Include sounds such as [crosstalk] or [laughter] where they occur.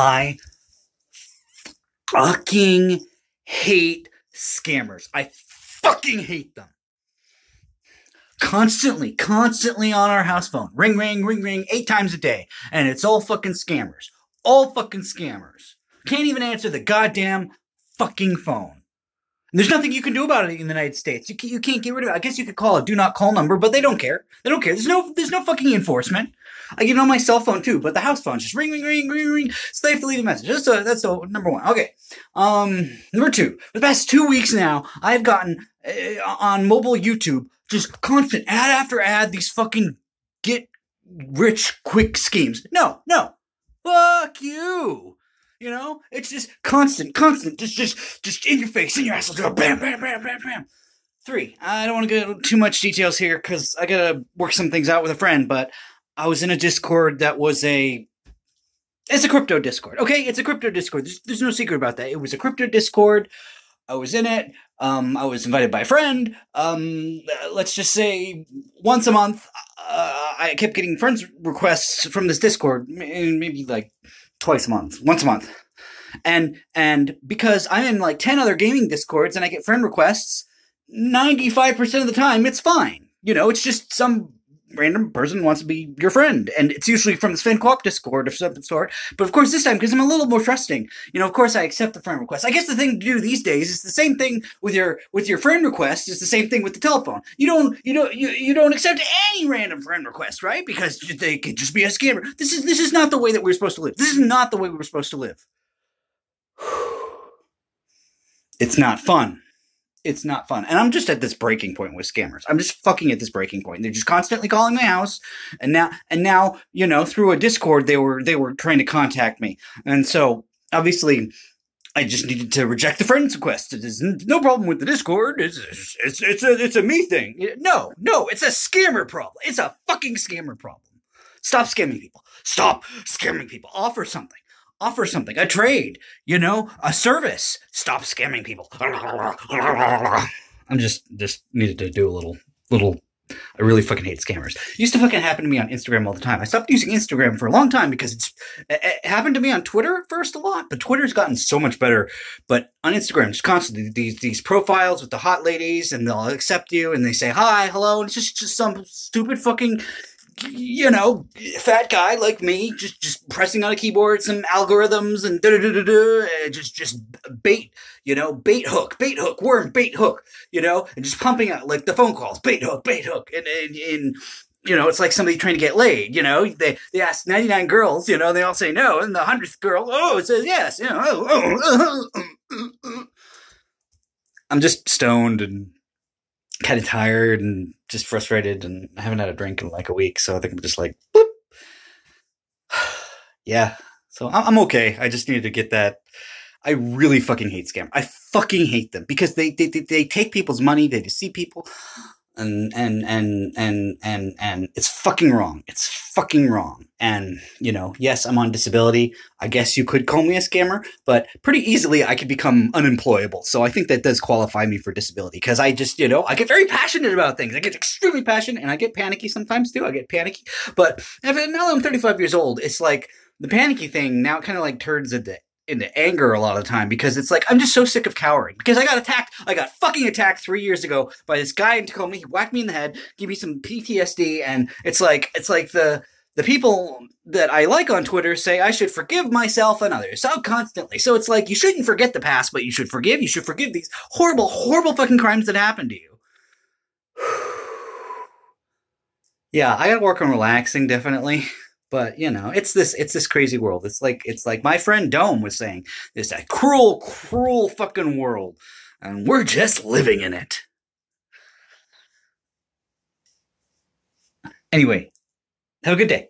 I fucking hate scammers. I fucking hate them. Constantly, constantly on our house phone. Ring, ring, ring, ring, eight times a day. And it's all fucking scammers. All fucking scammers. Can't even answer the goddamn fucking phone. And there's nothing you can do about it in the United States. You can't, you can't get rid of it. I guess you could call a do not call number, but they don't care. They don't care. There's no there's no fucking enforcement. I get it on my cell phone too, but the house phone just ring ring ring ring ring. So they have to leave a message. That's a, that's a, number one. Okay. Um, number two. For the past two weeks now, I've gotten uh, on mobile YouTube just constant ad after ad. These fucking get rich quick schemes. No, no. Fuck you. You know, it's just constant, constant, just, just, just in your face, in your ass. Bam, bam, bam, bam, bam. Three. I don't want to get too much details here because I gotta work some things out with a friend. But I was in a Discord that was a, it's a crypto Discord. Okay, it's a crypto Discord. There's, there's no secret about that. It was a crypto Discord. I was in it. Um, I was invited by a friend. Um, let's just say once a month, uh, I kept getting friends requests from this Discord, maybe like twice a month, once a month. And and because I'm in like 10 other gaming discords and I get friend requests, 95% of the time it's fine. You know, it's just some random person wants to be your friend. And it's usually from the Sven Co-op Discord of some sort. But of course, this time, because I'm a little more trusting, you know, of course I accept the friend request. I guess the thing to do these days is the same thing with your, with your friend request is the same thing with the telephone. You don't, you don't, you, you don't accept any random friend request, right? Because they could just be a scammer. This is, this is not the way that we're supposed to live. This is not the way we're supposed to live. [sighs] It's not fun it's not fun. And I'm just at this breaking point with scammers. I'm just fucking at this breaking point. They're just constantly calling my house. And now, and now, you know, through a Discord, they were, they were trying to contact me. And so obviously I just needed to reject the friends request. There's no problem with the Discord. It's, it's, it's a, it's a me thing. No, no, it's a scammer problem. It's a fucking scammer problem. Stop scamming people. Stop scamming people. Offer something offer something, a trade, you know, a service. Stop scamming people. I'm just just needed to do a little little I really fucking hate scammers. It used to fucking happen to me on Instagram all the time. I stopped using Instagram for a long time because it's it, happened to me on Twitter first a lot, but Twitter's gotten so much better. But on Instagram, just constantly these these profiles with the hot ladies, and they'll accept you, and they say hi, hello, and it's just just some stupid fucking you know, fat guy like me, just just pressing on a keyboard, some algorithms and da da da da just just bait, you know, bait hook, bait hook, worm, bait hook, you know, and just pumping out like the phone calls, bait hook, bait hook, and and, and you know, it's like somebody trying to get laid. You know, they they ask ninety nine girls, you know, they all say no, and the hundredth girl, oh, it says yes. You know, oh, oh, oh, I'm just stoned and kind of tired and just frustrated and I haven't had a drink in like a week. So I think I'm just like, boop. [sighs] yeah. So I'm okay. I just needed to get that. I really fucking hate scam. I fucking hate them because they, they, they take people's money. They deceive people and and and and and and it's fucking wrong. It's fucking wrong. And you know, yes, I'm on disability. I guess you could call me a scammer, but pretty easily I could become unemployable. So I think that does qualify me for disability because I just, you know, I get very passionate about things. I get extremely passionate and I get panicky sometimes too. I get panicky. But now that I'm 35 years old, it's like the panicky thing now kind of like turns into into anger a lot of the time because it's like I'm just so sick of cowering because I got attacked. I got fucking attacked three years ago by this guy in Tacoma. He whacked me in the head, gave me some PTSD, and it's like it's like the the people that I like on Twitter say I should forgive myself and others so constantly. So it's like you shouldn't forget the past, but you should forgive. You should forgive these horrible, horrible fucking crimes that happened to you. [sighs] yeah, I gotta work on relaxing definitely. [laughs] But you know, it's this it's this crazy world. It's like it's like my friend Dome was saying, it's a cruel, cruel fucking world. And we're just living in it. Anyway, have a good day.